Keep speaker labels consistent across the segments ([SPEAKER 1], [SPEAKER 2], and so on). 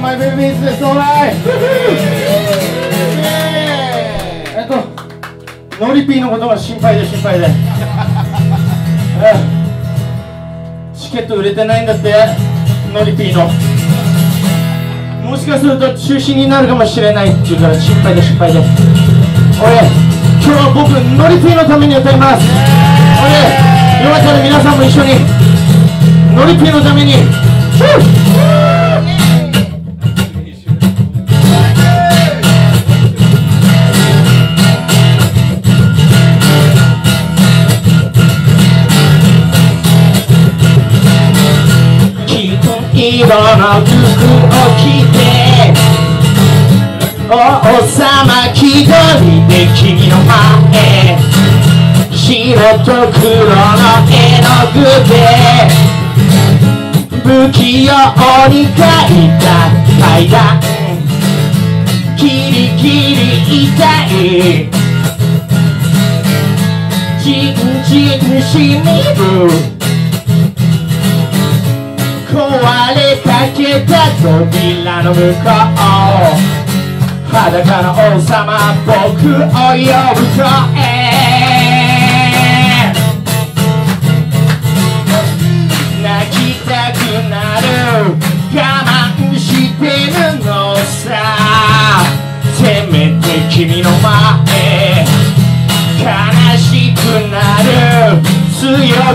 [SPEAKER 1] んばんはマイベビーズです alright えっとノリピーのことが心配で心配で。ええ。チケット売れてないんだってノリピーの。もしかすると中止になるかもしれないっていうから心配で心配で。俺今日は僕ノリピーのために歌います。俺よかったら皆さんも一緒にノリピーのために色の服を着て王様気取りで君の前白と黒の絵の具で。不器用に描いた階段キリキリ痛い。じんじんしみるかけた扉の向こう裸の王様僕を呼ぶ声泣きたくなる。我慢してるのさ。せめて君の前。悲しくなる。強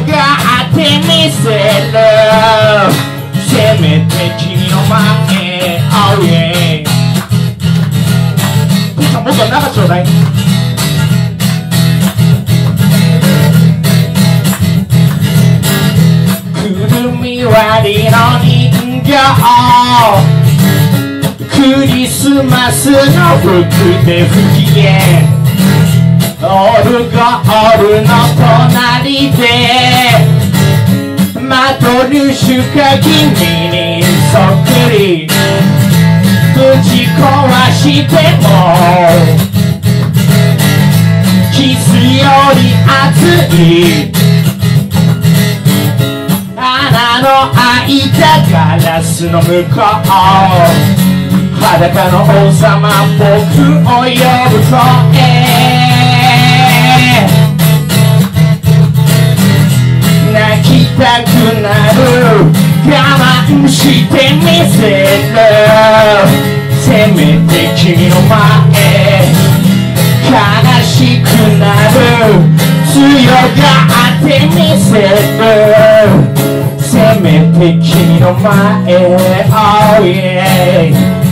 [SPEAKER 1] がってみせる。せめて君の前へ Oh yeah ピッチャーもっと長ちょうだい。くるみ割りの人形。クリスマスの服で不機嫌。オルゴールの隣で。マトリュシュか君にそっくり。ぶち壊してもキスより熱い。穴の開いたガラスの向こう。裸の王様僕を呼ぶ声。泣きたくなる。我慢してみせる。せめて君の前悲しくなる。強がってみせる。せめて君の前 Oh yeah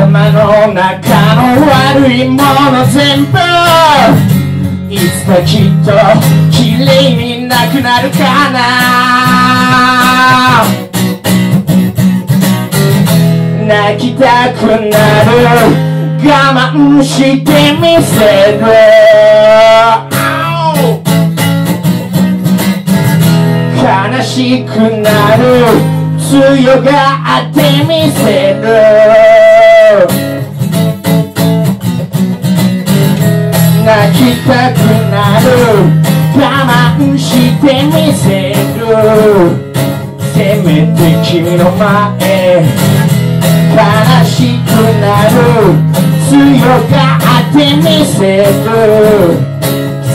[SPEAKER 1] 頭の中の悪いもの全部いつかきっと綺麗になくなるかな。泣きたくなる我慢してみせる悲しくなる強がってみせる泣きたくなる。我慢してみせる。せめて君の前。悲しくなる。強がってみせる。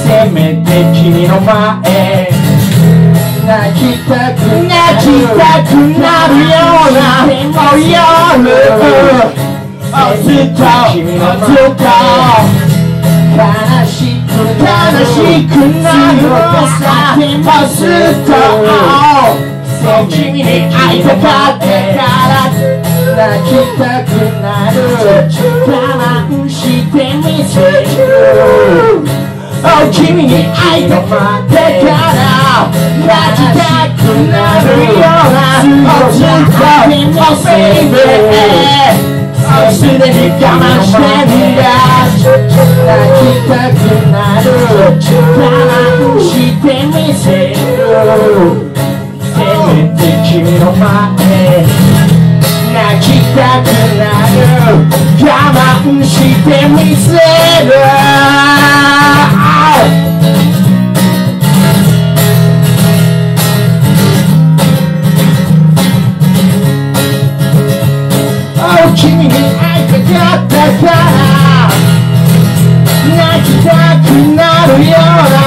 [SPEAKER 1] せめて君の前。泣きたく泣きたくなるようなお夜。ずっとずっと悲しく悲しくなるのさもうずっと君に会いたかったから泣きたくなる我慢してみせる Oh 君に会いたかったから泣きたくなるような Oh ずっと Oh baby すでに我慢してるんだ泣きたくなる。我慢してみせる。せめて君の前。泣きたくなる。我慢してみせる。君に会いたかったか。ら泣きたくなるような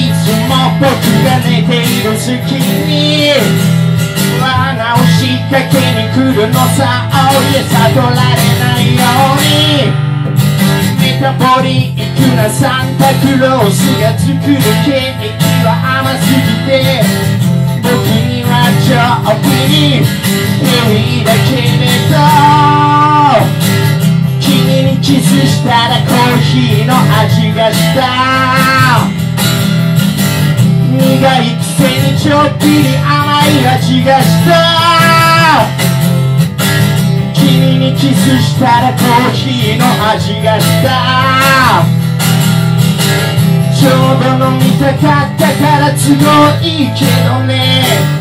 [SPEAKER 1] いつも僕が寝ている隙に罠を仕掛けに来るのさ青い悟られないように。メタボリックなサンタクロースが作るケーキは甘すぎて僕には上気にヘビだけれど君にキスしたらコーヒーの味がした。苦いくせにちょっぴり甘い味がした。君にキスしたらコーヒーの味がした。ちょうど飲みたかったから都合いいけどね。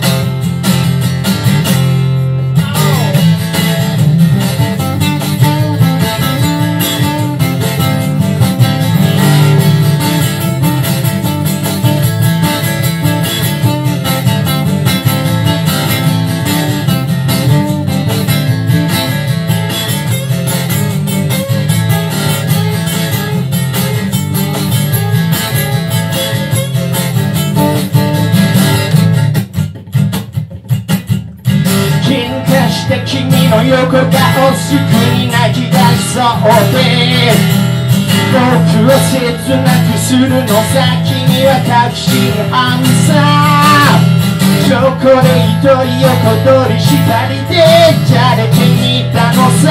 [SPEAKER 1] 君の横顔すぐに泣き出しそうで僕を切なくするのさ君は確信犯さチョコレート横取りしたりでじゃれてみたのさ。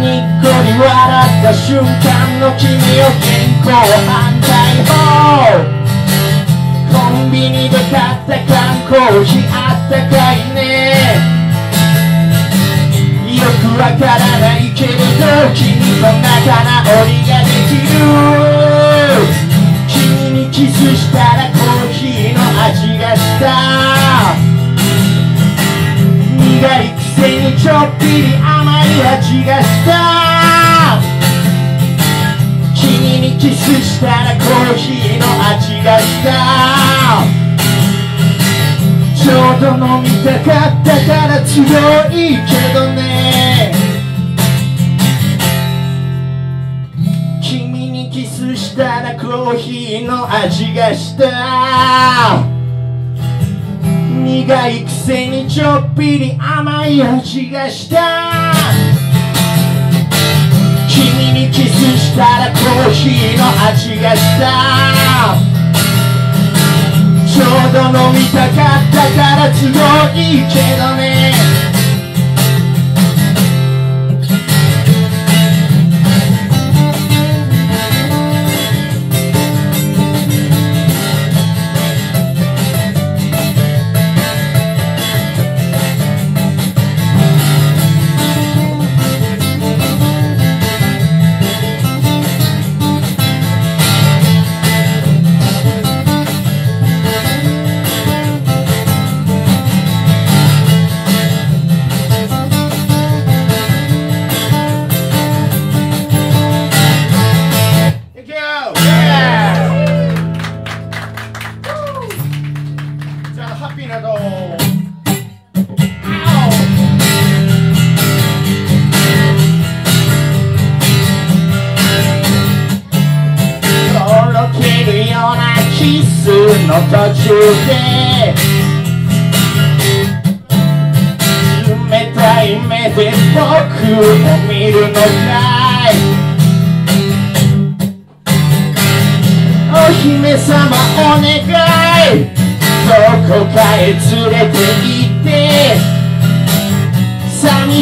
[SPEAKER 1] にっこり笑った瞬間の君を健康反対法コンビニで買った缶コーヒーあったかいね。よくわからないけれど君と仲直りができる君にキスしたらコーヒーの味がした苦いくせにちょっぴり甘い味がした君にキスしたらコーヒーの味がした。ちょうど飲みたかったから強いけどね。君にキスしたらコーヒーの味がした。苦いくせにちょっぴり甘い味がした。君にキスしたらコーヒーの味がした。飲みたかったから都合いいけどね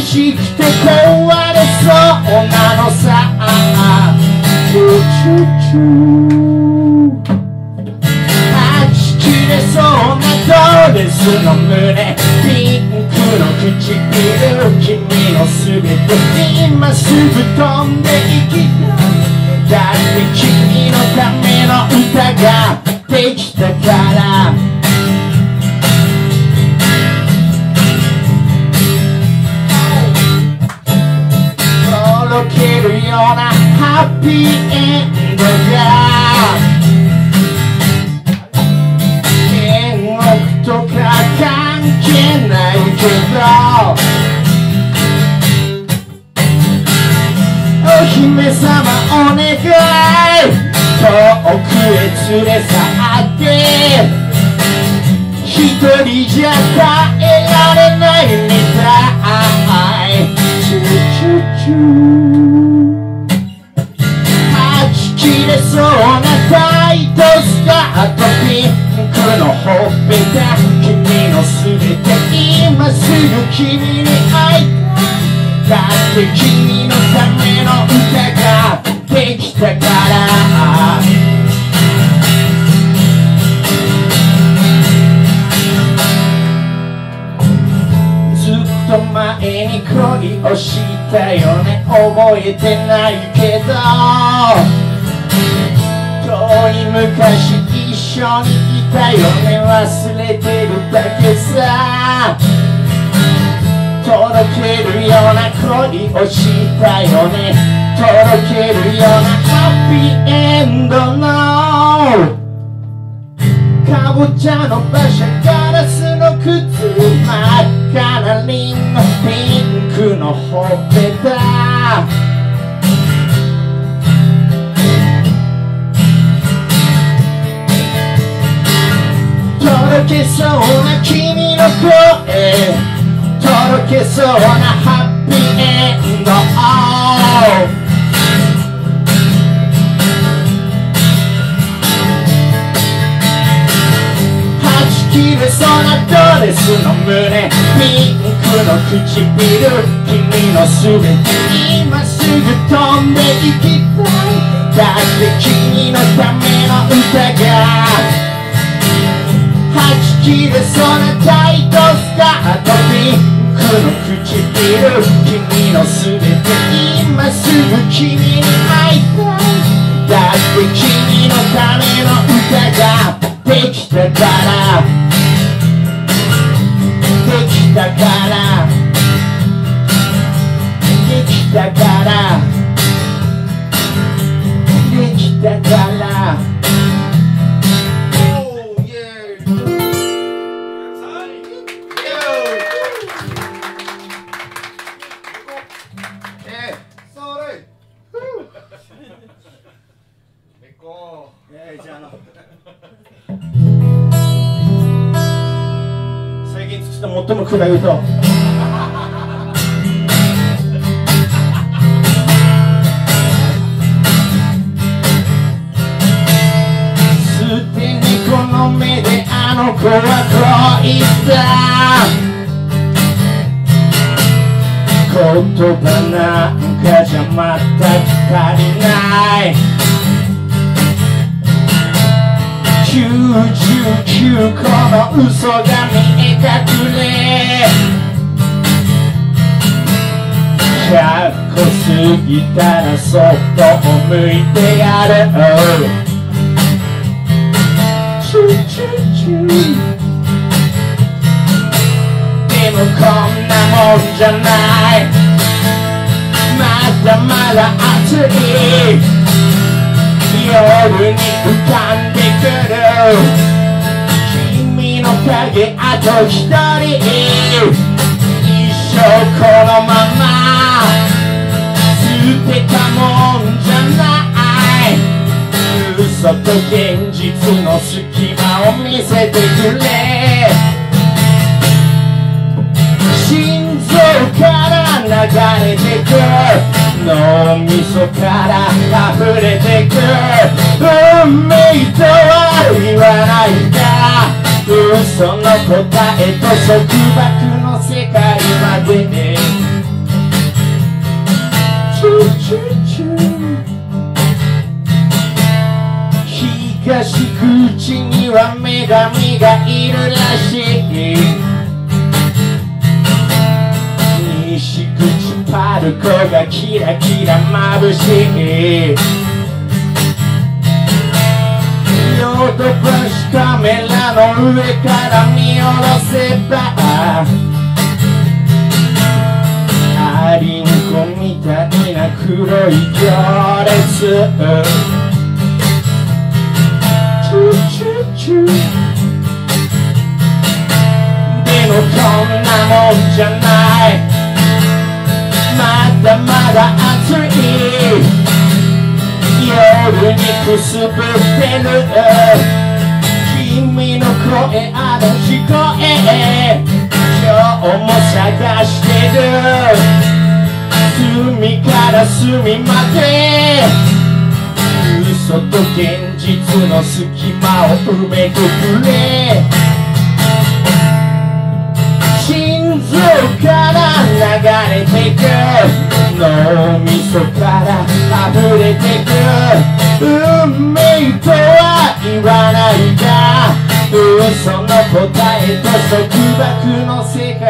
[SPEAKER 1] しくて壊れそうなのさ。チュチュチュはち切れそうなドレスの胸。ピンクの唇君のすべて。今すぐ飛んでいき。ただって君のための歌ができたから。けるようなハッピーエンドが天国とか関係ないけどお姫様お願い遠くへ連れ去って一人じゃ耐えられないみたいチュチュチュ切れそうなタイトスカートピンクのほっぺた君のすべて今すぐ君に会いたいだって君のための歌ができたからずっと前に恋をしたよね覚えてないけど遠い昔一緒にいたよね忘れてるだけさ。届けるような恋をしたよね。届けるようなハッピーエンドの。かぼちゃの馬車ガラスの靴真っ赤なリンのピンクのほっぺた届けそうな君の声届けそうなハッピーエンドはち切れそうなドレスの胸。ピンクの唇君のすべて今すぐ飛んで行きたい。だって君のための歌が。はち切れそうなタイトスカートピンクの唇君のすべて今すぐ君に会いた。いだって君のた。めの歌ができた。からできた。からできた。からできた。から作った最も暗い歌を捨て猫の目であの子はこう言った。言葉なんかじゃ全く足りない。99個の嘘が見え隠れ。100個過ぎたらそっと向いてやるチューチューチュー。でもこんなもんじゃない。まだまだ熱い。夜に浮かんでくる君の影あと一人一生このまま捨てたもんじゃない嘘と現実の隙間を見せてくれ心臓から流れてく脳みそから溢れてく運命とは言わないか嘘の答えと束縛の世界までね。チュチュチュ東口には女神がいるらしい。口パルコがキラキラ眩しい。ヨドバシカメラの上から見下ろせば。アリンコみたいな黒い行列。チュチュチュ。でもこんなもんじゃない。だまだ熱い夜にくすぶってる君の声あの聞こえ今日も探してる隅から隅まで嘘と現実の隙間を埋めてくれから流れてく。脳みそから溢れてく。運命とは言わないが嘘の答えと束縛の世界。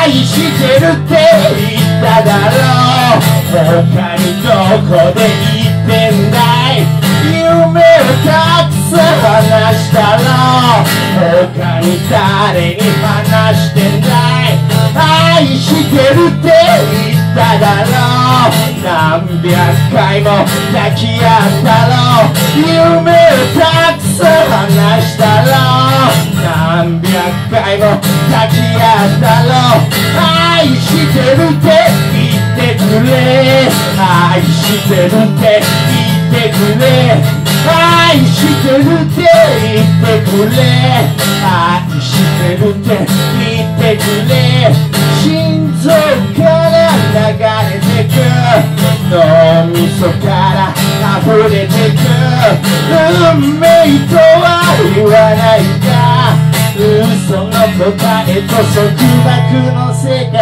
[SPEAKER 1] 愛してるって言っただろう。他にどこで言ってんだい。夢をたくさん話したろ。他に誰に話してんだい愛してるって言っただろ。う何百回も抱き合ったろ。う夢をたくさん話したろ。う何百回も抱き合ったろ。う愛してるって言ってくれ愛してるって言ってくれ愛してるって言ってくれ。愛してるって言ってくれ。心臓から流れてく。脳みそから溢れてく。運命とは言わないか。嘘の答えと束縛の世界。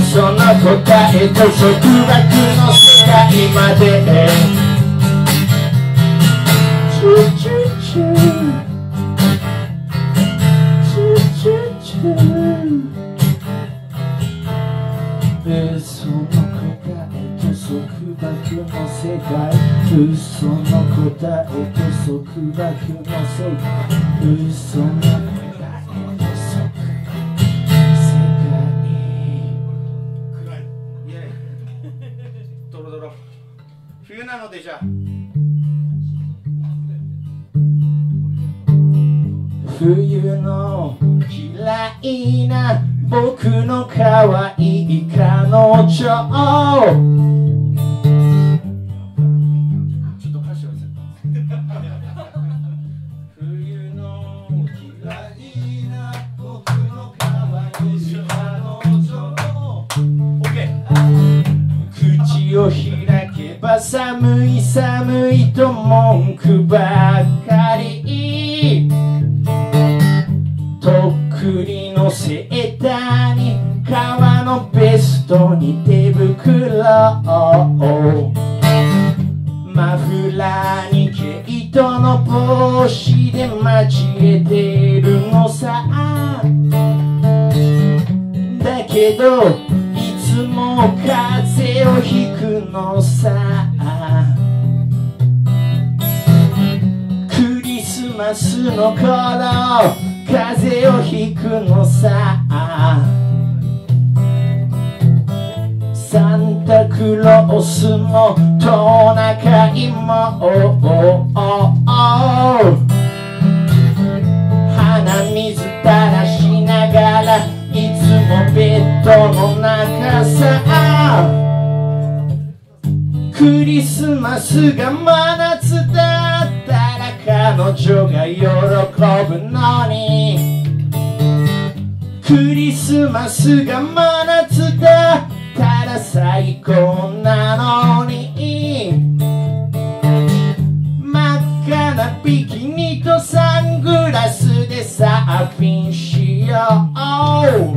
[SPEAKER 1] 嘘の答えと束縛の世界。までチュチュチュチュチュチュ嘘の答えと束縛の世界嘘の答えと束縛の世界嘘の
[SPEAKER 2] 冬の
[SPEAKER 1] 嫌いな僕の可愛い彼女寒い寒いと文句ばっかりとっくりのセーターに革のベストに手袋マフラーに毛糸の帽子で交えてるのさ。だけどいつも風邪をひくのさ。の頃風邪をひくのさ。サンタクロースもトナカイも鼻水垂らしながらいつもベッドの中さ。クリスマスが真夏だ。彼女が喜ぶのに。クリスマスが真夏だたら最高なのに。真っ赤なビキニとサングラスでサーフィンしよう。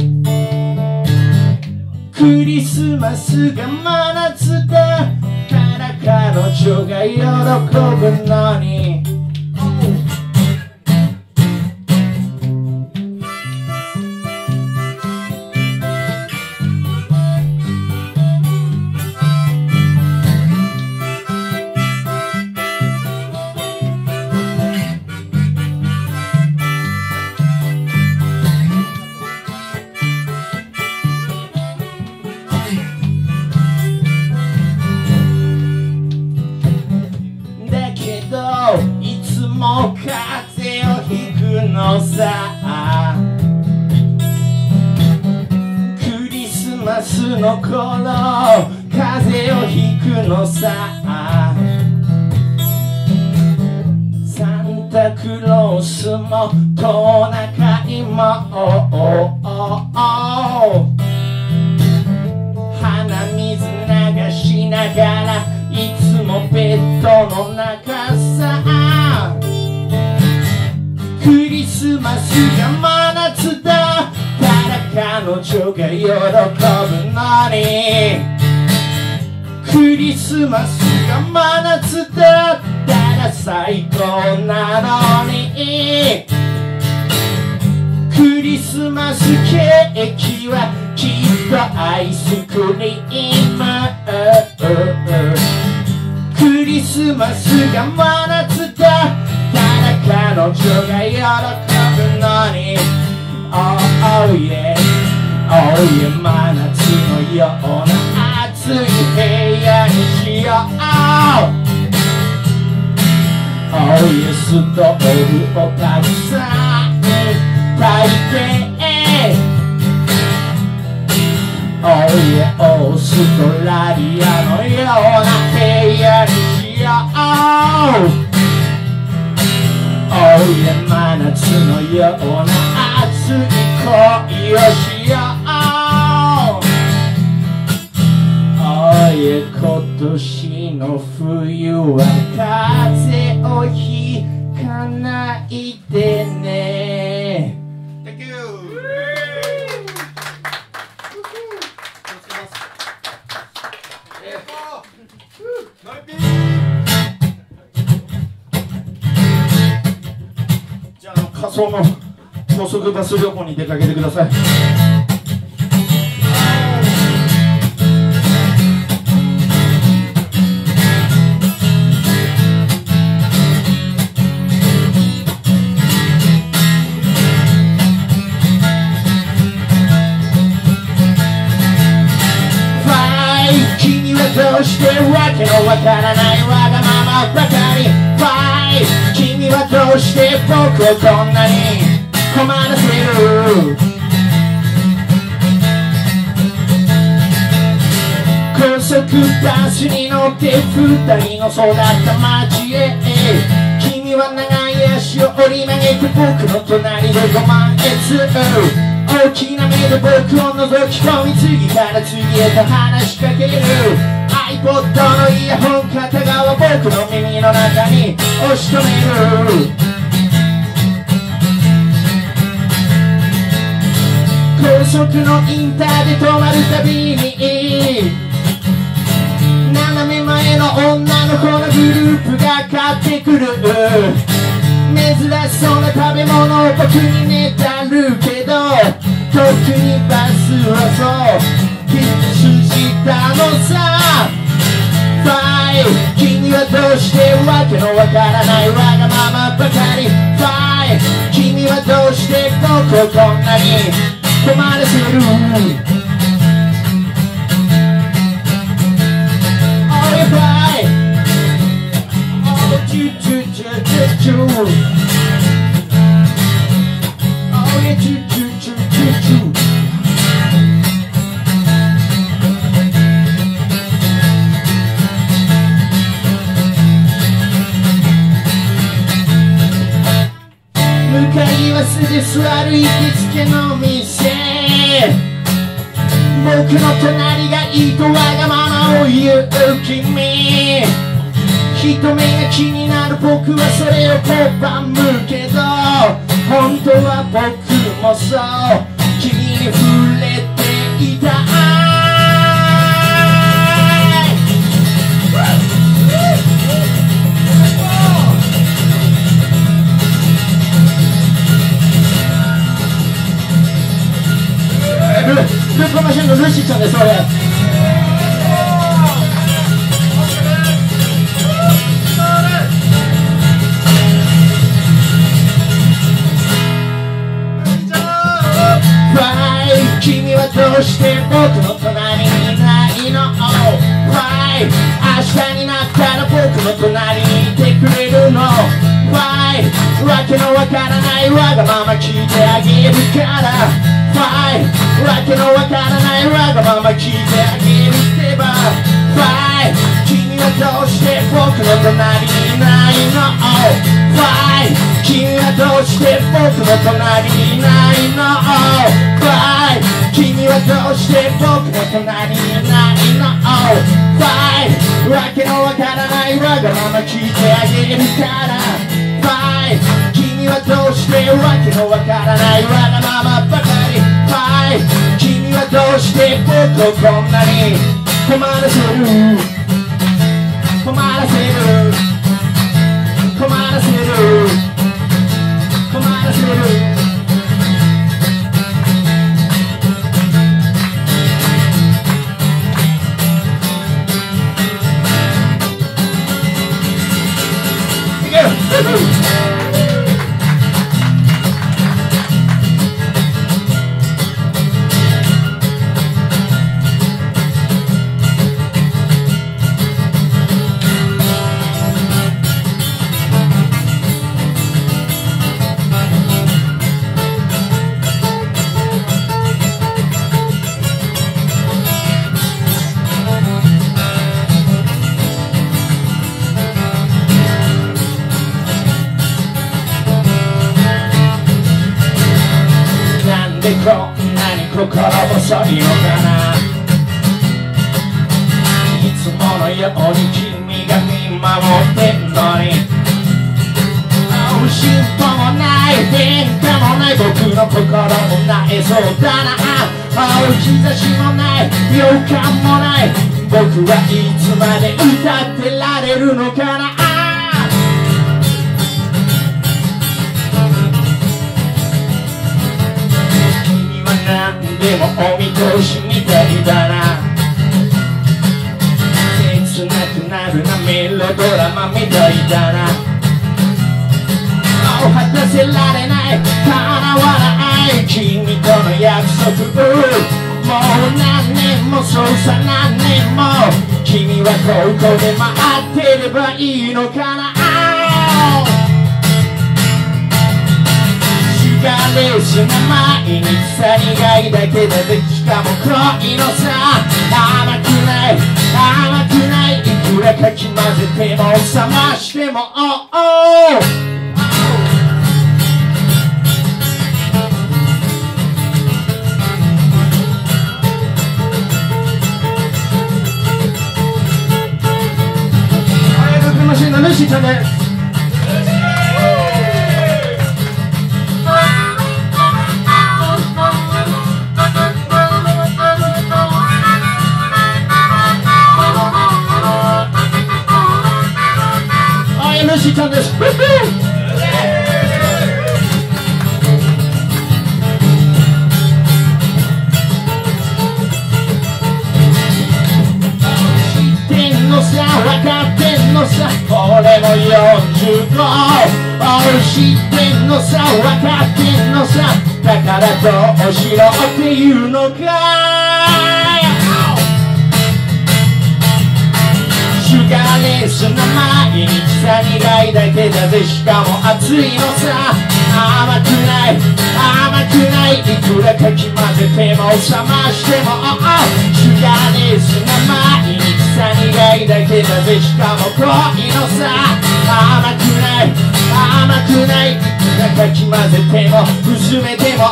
[SPEAKER 1] クリスマスが真夏だから彼女が喜ぶのに。喜ぶのに。クリスマスが真夏だったら最高なのに。クリスマスケーキはきっとアイスクリーム。クリスマスが真夏だったら彼女が喜ぶのに。Oh, oh yeah. Oh yeah 真夏のような暑い部屋にしよう Oh yeah ストーブをたくさん炊いて Oh yeah. オーストラリアのような部屋にしよう Oh yeah 真夏のような熱い恋をしよう Oh 今年の冬は風邪をひかないでね
[SPEAKER 2] Thank you!
[SPEAKER 1] じゃあ仮想の高速バス旅行に出かけてくださいどうしてわけのわからないわがままばかりファイ君はどうして僕をこんなに困らせる高速バスに乗って二人の育った街へ君は長い足を折り曲げて僕の隣でご満悦大きな目で僕を覗き込み次から次へと話しかける iPod のイヤホン片側僕の耳の中に押し込める高速のインターで止まるたびに斜め前の女の子のグループが買ってくる。珍しそうな食べ物を僕にねだるけど特にバスはそう。キスしたのさ。君はどうしてわのわからないわがままばかり。君はどうしてここんなに困らせる向かいはすぐ座る行きつけの店」「僕の隣がいいとわがままを言う君」「人目が気になる僕はそれを拒むけど」「本当は僕もそう。君に触れていた。コマシンのルシちゃんです俺君はどうして僕の隣にいないの？ファイ明日になったら僕の隣にいてくれるの？ファイわけのわからないわがまま聞いてあげるから。フ Fine わけのわからない。わがまま聞いてあげるってば。Fine 君はどうして僕の隣にいないの？Fine 君はどうして僕の隣にいないの？Fine 君はどうして僕の隣にいないの？Fine わけのわからない。わがまま聞いてあげるから。Fine 君はどうしてわけのわからない。わがままばかない君はどうして僕をこんなに困らせる困らせる困らせる困らせるるのかな君は何でもお見通しみたいだな切なくなるなメロドラマみたいだなもう果たせられない叶わない君との約束もう何年もそうさ何年も君はここで待ってればいいのかなシュガーレースな毎日さ。苦い。だけでできたも黒い。のさ甘くない。甘くない。い。くらかき混ぜても冷ましてもおおはい、ループマシンのさ、分かってんのさ、俺も45。おい知ってんのさ、分かってんのさ、だからどうしろっていうのか？シュガーレースな毎日さ苦いだけだぜ。しかも熱いのさ。甘くない。甘くないいくらかき混ぜても冷ましてもシュガーレースな毎日さ苦いだけだぜしかも濃いのさ甘くない甘くないいくらかき混ぜても薄めても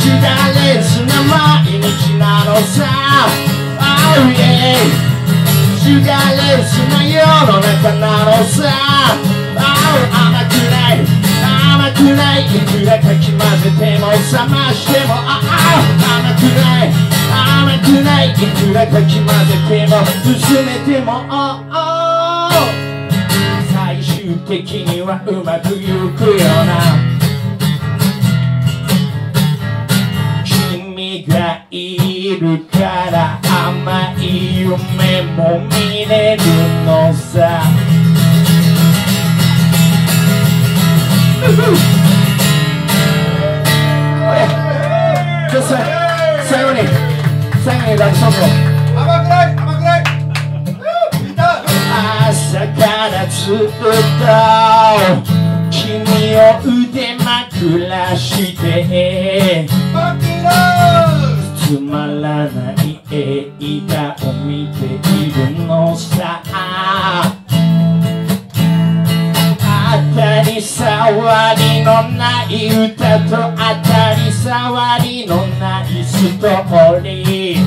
[SPEAKER 1] シュガーレースな毎日なのさ Oh yeah シュガーレースな世の中なのさ Oh 甘くないくないいくらかき混ぜても冷ましても Oh 甘くない甘くないいくらかき混ぜても薄めても Oh 最終的にはうまくいくよな君がいるから甘い夢も見れるのさ。じゃあさ最後に。最後に。ラブソングを
[SPEAKER 2] 甘くない甘くないいた
[SPEAKER 1] 朝からずっと君を腕枕してつまらない映画を見ているのさたり障りのない歌と当たり障りのないストーリー。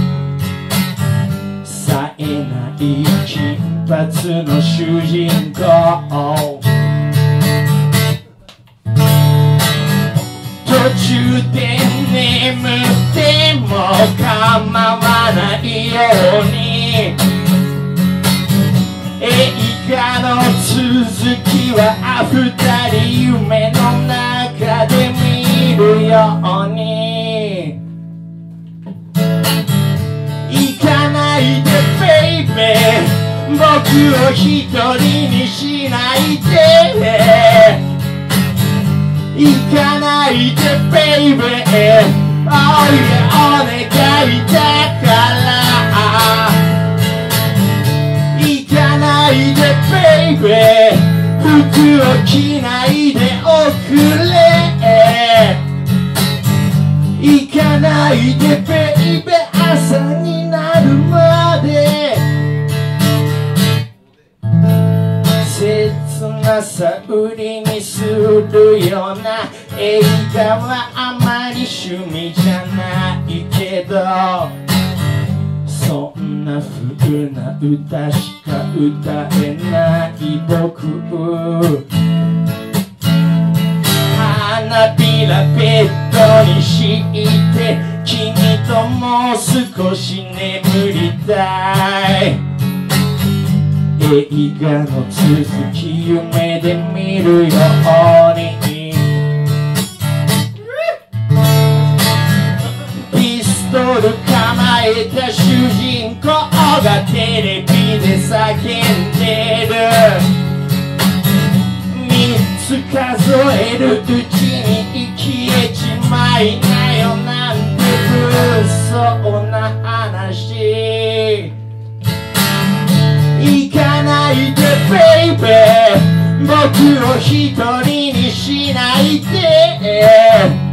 [SPEAKER 1] 冴えない金髪の主人公。途中で眠っても構わないように。画の続きは二人夢の中で見るように行かないでベイベー僕を一人にしないで。行かないでベイベー Oh yeah お願いだから。ないでベイベー服を着ないでおくれ。行かないでベイベー朝になるまで。切なさ売りにするような映画はあまり趣味じゃないけど。な風な歌しか歌えない僕花びらベッドに敷いて君ともう少し眠りたい映画の続き夢で見るようにピストル構えた主人公がテレビで叫んでる三つ数えるうちに消えちまいなよなんて物騒な話行かないでベイベー僕を一人にしないで。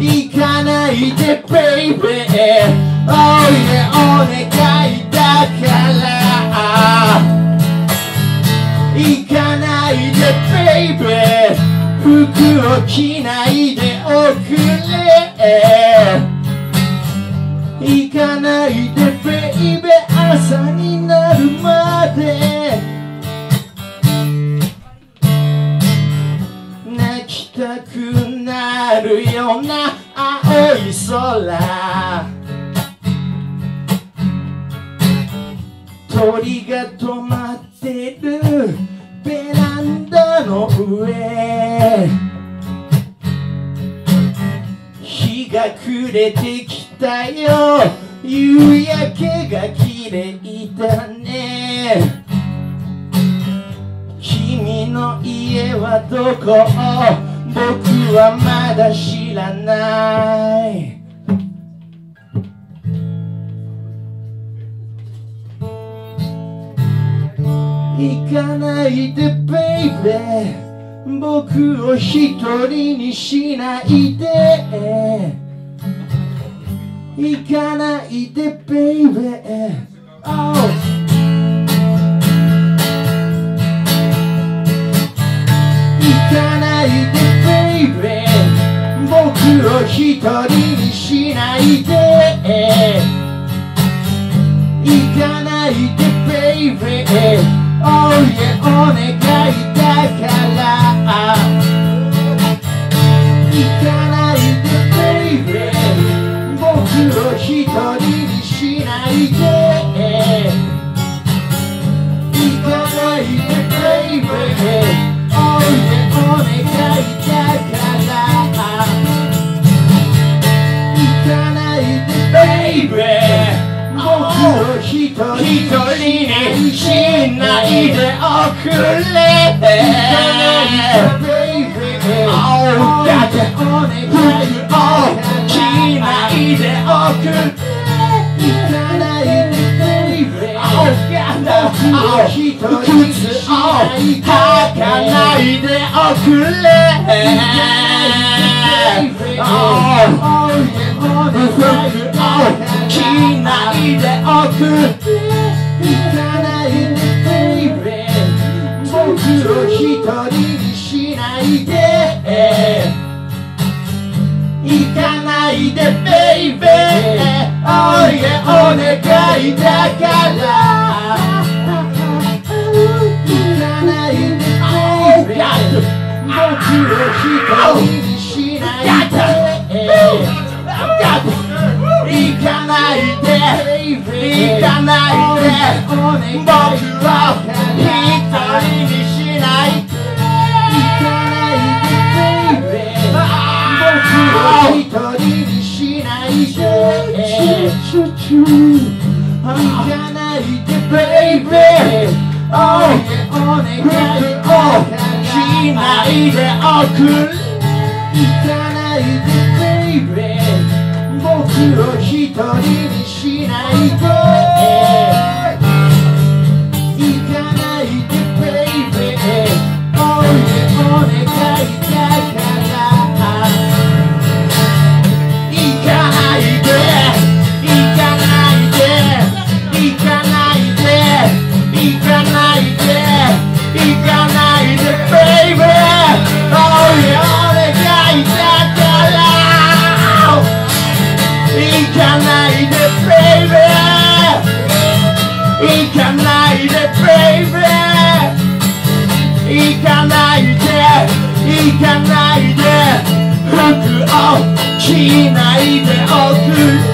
[SPEAKER 1] 行かないでベイベー。Oh yeah お願いだから行かないでベイベー服を着ないでおくれ。行かないでベイベー朝になるまで。泣きたくなるような青い空。鳥が止まってる。ベランダの上。日が暮れてきたよ。夕焼けが綺麗だね。君の家はどこ？僕はまだ知らない。行かないでベイベー僕を一人にしないで。行かないでベイベー Oh 行かないでベイベー僕を一人にしないで。行かないでベイベー Oh yeah お願いだから。行かないでベイベー僕を一人。ないでおくれおだって服を着ないでおくれ行かないでベイベーお靴を履かないでおくれ Oh 服を着ないでおくれ人にしないで。行かないでベイベーおいでお願いだから。行かないでベイベー僕を一人にしないで。行かないで行かないで僕を一人にしないで一人にしないでチュチュチュ行かないでベイベーお願いをしないでおくれ行かないでベイベー僕を一人にしないでしないでおく。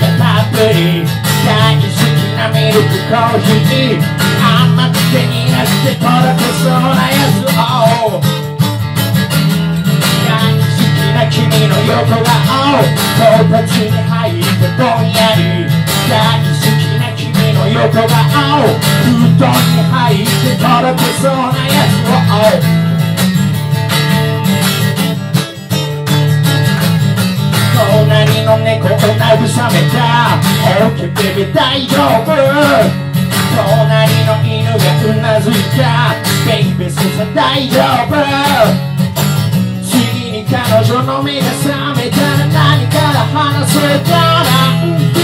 [SPEAKER 1] がたっぷり大好きなミルクコーヒー甘くて苦くてとろけそうなやつを大好きな君の横顔こたつに入ってぼんやり大好きな君の横顔布団に入ってとろけそうなやつを隣の猫を慰めた。OK ベビー大丈夫。隣の犬がうなずいた。ベイベーさ大丈夫。次に彼女の目が覚めたら何から話そうかなん。て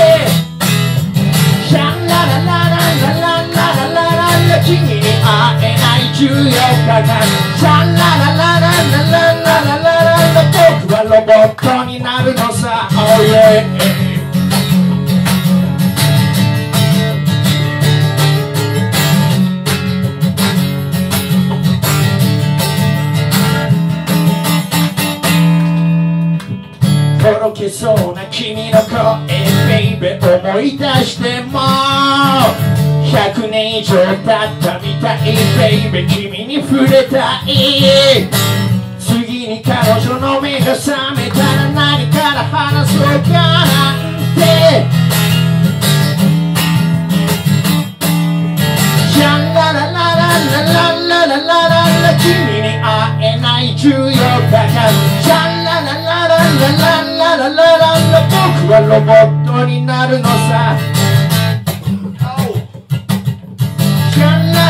[SPEAKER 1] シャンララララララララララ君に会えない14日間シャンララララララララ。ララ僕はロボットになるのさ Oh yeah とろけそうな君の声ベイベー思い出しても100年以上経ったみたいベイベー君に触れたい。彼女の目が覚めたら何から話そうかなんて。シャンララララララララララ君に会えない14日間シャンララララララララララ僕はロボットになるのさ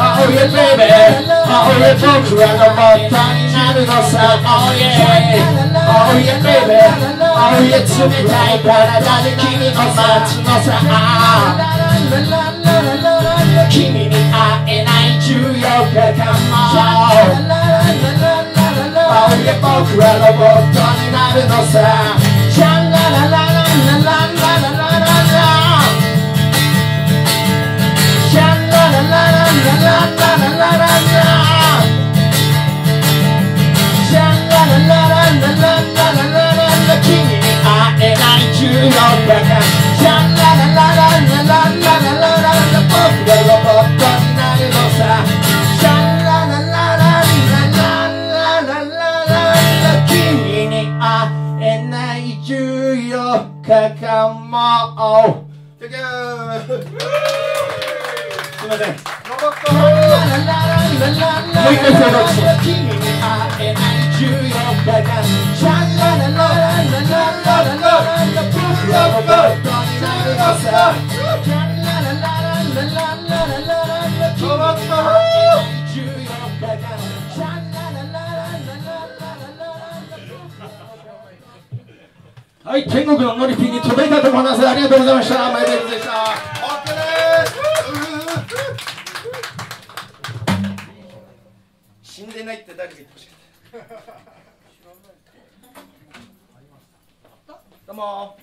[SPEAKER 1] Oh yeah baby Oh yeah 僕はロボットになるのさ Oh yeah Oh yeah baby Oh yeah 冷たい体で君を待つのさ君に会えない14日間も Oh yeah 僕はロボットになるのさ Kakamo Make this はい、天国のノリピーに届いたと思います。ありがとうございました。前田でした。
[SPEAKER 2] 死んでないって誰か言ってほしかったどうも